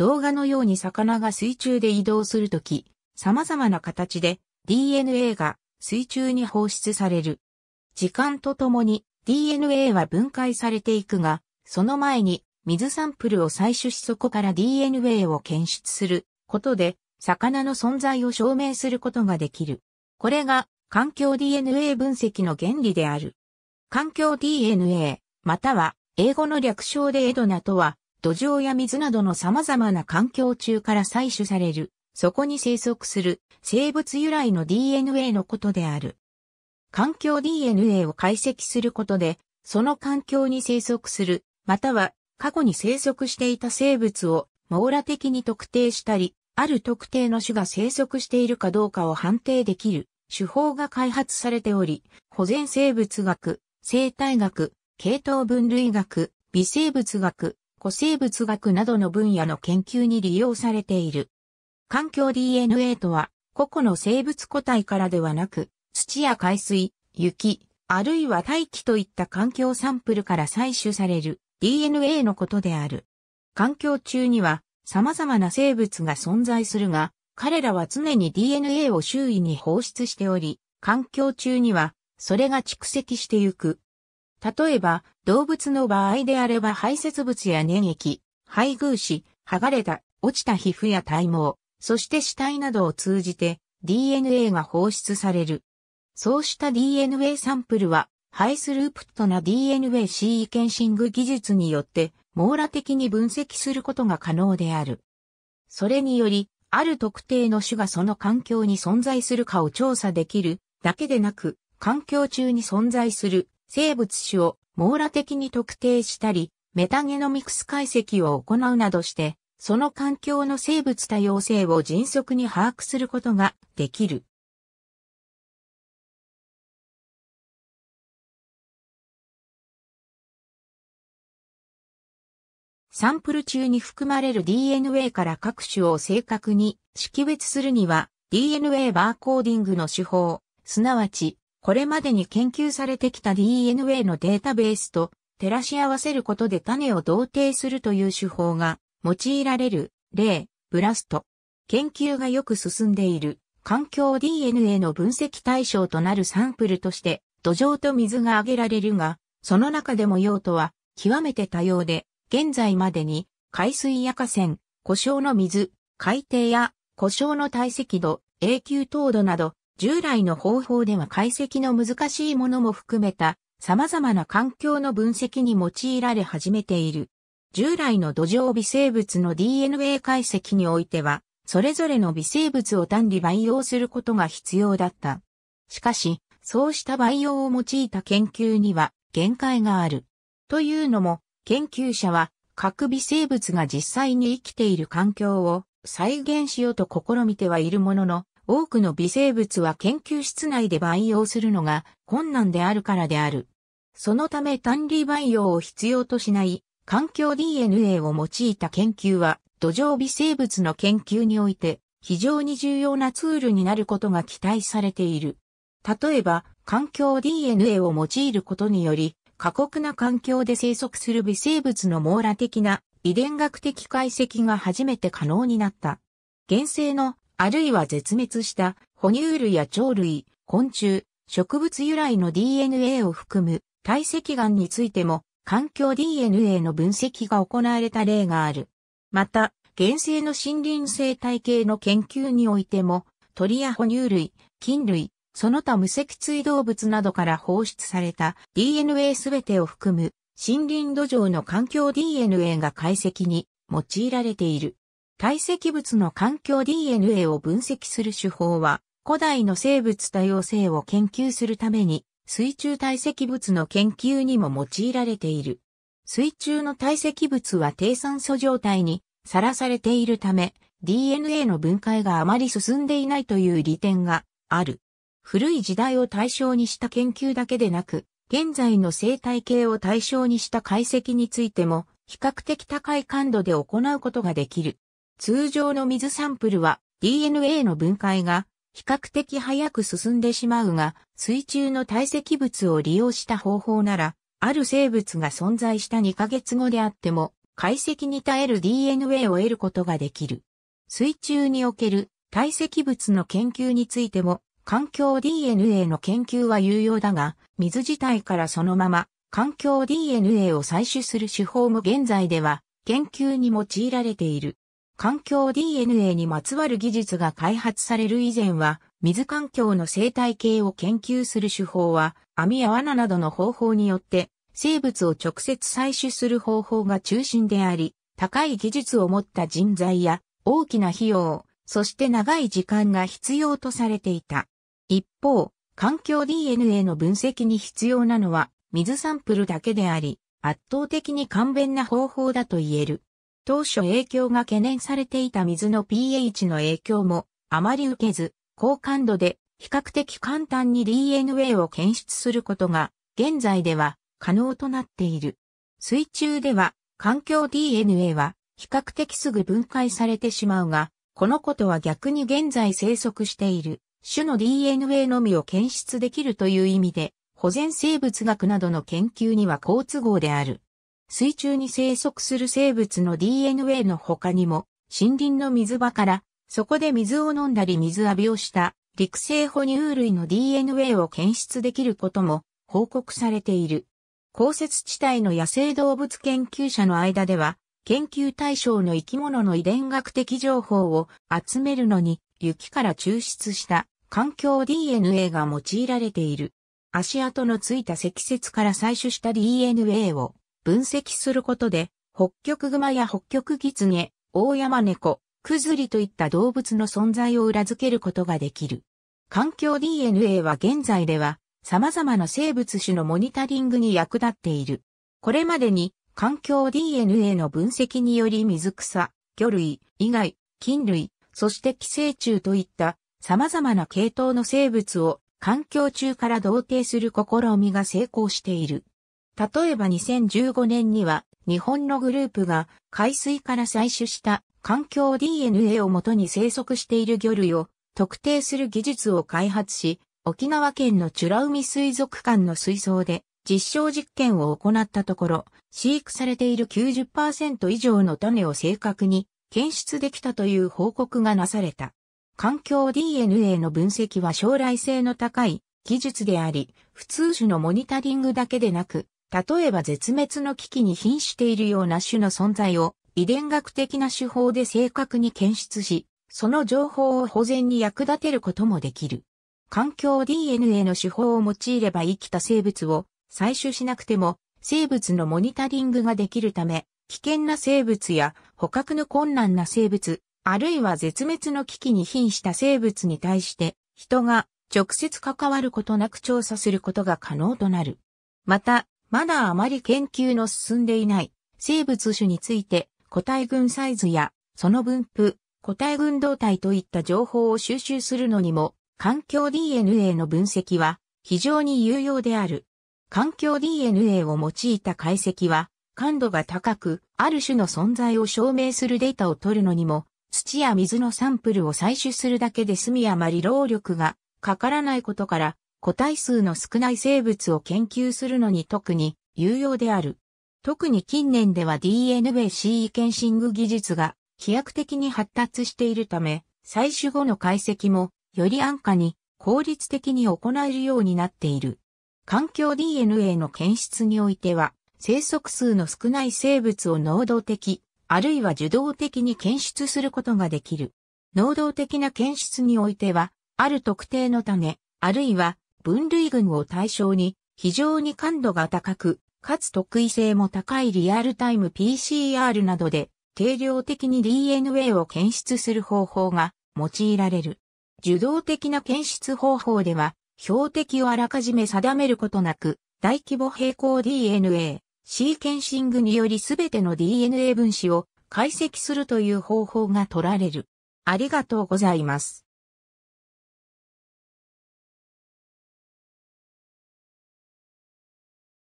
動画のように魚が水中で移動するとき、様々な形で DNA が水中に放出される。時間とともに DNA は分解されていくが、その前に水サンプルを採取しそこから DNA を検出することで、魚の存在を証明することができる。これが環境 DNA 分析の原理である。環境 DNA、または英語の略称でエドナとは、土壌や水などの様々な環境中から採取される、そこに生息する生物由来の DNA のことである。環境 DNA を解析することで、その環境に生息する、または過去に生息していた生物を網羅的に特定したり、ある特定の種が生息しているかどうかを判定できる手法が開発されており、保全生物学、生態学、系統分類学、微生物学、古生物学などの分野の研究に利用されている。環境 DNA とは、個々の生物個体からではなく、土や海水、雪、あるいは大気といった環境サンプルから採取される DNA のことである。環境中には様々な生物が存在するが、彼らは常に DNA を周囲に放出しており、環境中にはそれが蓄積してゆく。例えば、動物の場合であれば排泄物や粘液、配偶子、剥がれた、落ちた皮膚や体毛、そして死体などを通じて DNA が放出される。そうした DNA サンプルは、ハイスループットな DNA シーケンシング技術によって網羅的に分析することが可能である。それにより、ある特定の種がその環境に存在するかを調査できるだけでなく、環境中に存在する生物種を網羅的に特定したり、メタゲノミクス解析を行うなどして、その環境の生物多様性を迅速に把握することができる。サンプル中に含まれる DNA から各種を正確に識別するには DNA バーコーディングの手法、すなわち、これまでに研究されてきた DNA のデータベースと照らし合わせることで種を同定するという手法が用いられる例、ブラスト。研究がよく進んでいる環境 DNA の分析対象となるサンプルとして土壌と水が挙げられるが、その中でも用途は極めて多様で、現在までに海水や河川、故障の水、海底や故障の堆積度、永久凍土など、従来の方法では解析の難しいものも含めた様々な環境の分析に用いられ始めている。従来の土壌微生物の DNA 解析においては、それぞれの微生物を単に培養することが必要だった。しかし、そうした培養を用いた研究には限界がある。というのも、研究者は各微生物が実際に生きている環境を再現しようと試みてはいるものの、多くの微生物は研究室内で培養するのが困難であるからである。そのため単理培養を必要としない環境 DNA を用いた研究は土壌微生物の研究において非常に重要なツールになることが期待されている。例えば、環境 DNA を用いることにより、過酷な環境で生息する微生物の網羅的な遺伝学的解析が初めて可能になった。原生の、あるいは絶滅した哺乳類や鳥類、昆虫、植物由来の DNA を含む堆積岩についても環境 DNA の分析が行われた例がある。また、原生の森林生態系の研究においても鳥や哺乳類、菌類、その他無脊椎動物などから放出された DNA すべてを含む森林土壌の環境 DNA が解析に用いられている。堆積物の環境 DNA を分析する手法は、古代の生物多様性を研究するために、水中堆積物の研究にも用いられている。水中の堆積物は低酸素状態にさらされているため、DNA の分解があまり進んでいないという利点がある。古い時代を対象にした研究だけでなく、現在の生態系を対象にした解析についても、比較的高い感度で行うことができる。通常の水サンプルは DNA の分解が比較的早く進んでしまうが、水中の堆積物を利用した方法なら、ある生物が存在した2ヶ月後であっても、解析に耐える DNA を得ることができる。水中における堆積物の研究についても環境 DNA の研究は有用だが、水自体からそのまま環境 DNA を採取する手法も現在では研究に用いられている。環境 DNA にまつわる技術が開発される以前は、水環境の生態系を研究する手法は、網や罠などの方法によって生物を直接採取する方法が中心であり、高い技術を持った人材や大きな費用、そして長い時間が必要とされていた。一方、環境 DNA の分析に必要なのは水サンプルだけであり、圧倒的に簡便な方法だと言える。当初影響が懸念されていた水の pH の影響もあまり受けず、高感度で比較的簡単に DNA を検出することが現在では可能となっている。水中では環境 DNA は比較的すぐ分解されてしまうが、このことは逆に現在生息している種の DNA のみを検出できるという意味で、保全生物学などの研究には好都合である。水中に生息する生物の DNA の他にも、森林の水場から、そこで水を飲んだり水浴びをした陸生哺乳類の DNA を検出できることも報告されている。降雪地帯の野生動物研究者の間では、研究対象の生き物の遺伝学的情報を集めるのに、雪から抽出した環境 DNA が用いられている。足跡のついた積雪から採取した DNA を分析することで、北極熊や北極狐、大山猫、クズリといった動物の存在を裏付けることができる。環境 DNA は現在では様々な生物種のモニタリングに役立っている。これまでに環境 DNA の分析により水草、魚類、以外、菌類、そして寄生虫といった様々な系統の生物を環境中から同定する試みが成功している。例えば2015年には日本のグループが海水から採取した環境 DNA をもとに生息している魚類を特定する技術を開発し、沖縄県の美ら海水族館の水槽で実証実験を行ったところ、飼育されている90%以上の種を正確に検出できたという報告がなされた。環境 DNA の分析は将来性の高い技術であり、普通種のモニタリングだけでなく、例えば絶滅の危機に瀕しているような種の存在を遺伝学的な手法で正確に検出し、その情報を保全に役立てることもできる。環境 DNA の手法を用いれば生きた生物を採取しなくても生物のモニタリングができるため、危険な生物や捕獲の困難な生物、あるいは絶滅の危機に瀕した生物に対して人が直接関わることなく調査することが可能となる。また、まだあまり研究の進んでいない生物種について個体群サイズやその分布、個体群動態といった情報を収集するのにも環境 DNA の分析は非常に有用である。環境 DNA を用いた解析は感度が高く、ある種の存在を証明するデータを取るのにも、土や水のサンプルを採取するだけで済みあまり労力がかからないことから、個体数の少ない生物を研究するのに特に有用である。特に近年では DNA-CE 検ング技術が飛躍的に発達しているため、採取後の解析もより安価に効率的に行えるようになっている。環境 DNA の検出においては、生息数の少ない生物を能動的、あるいは受動的に検出することができる。能動的な検出においては、ある特定の種、あるいは分類群を対象に非常に感度が高く、かつ特異性も高いリアルタイム PCR などで定量的に DNA を検出する方法が用いられる。受動的な検出方法では、標的をあらかじめ定めることなく、大規模並行 DNA、シーケンシングによりすべての DNA 分子を解析するという方法が取られる。ありがとうございます。